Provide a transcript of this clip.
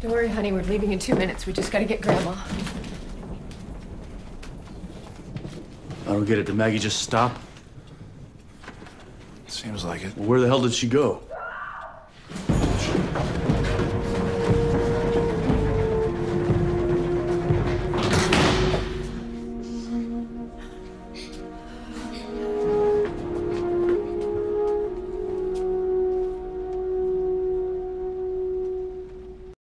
Don't worry, honey. We're leaving in two minutes. We just gotta get Grandma. I don't get it. Did Maggie just stop? Seems like it. Well, where the hell did she go?